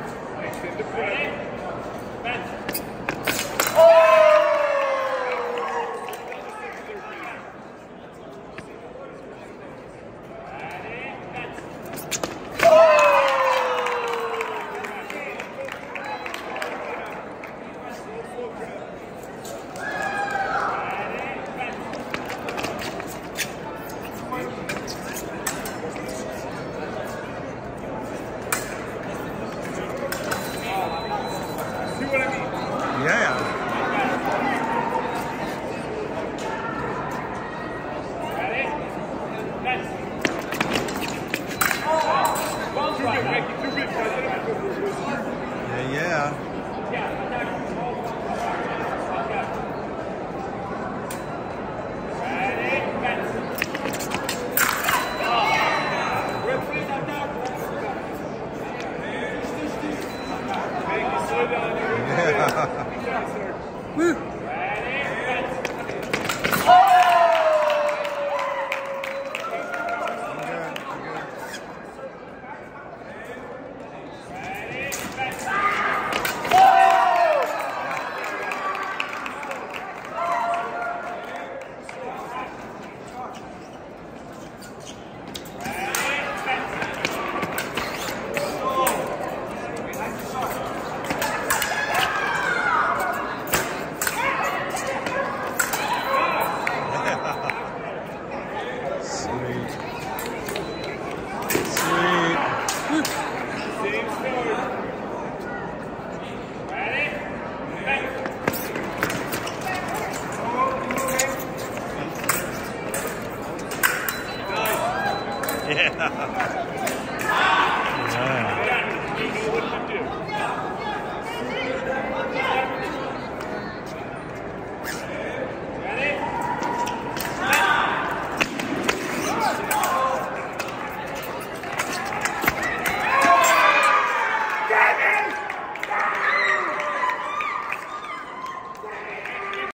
Thanks for the Woo! yeah.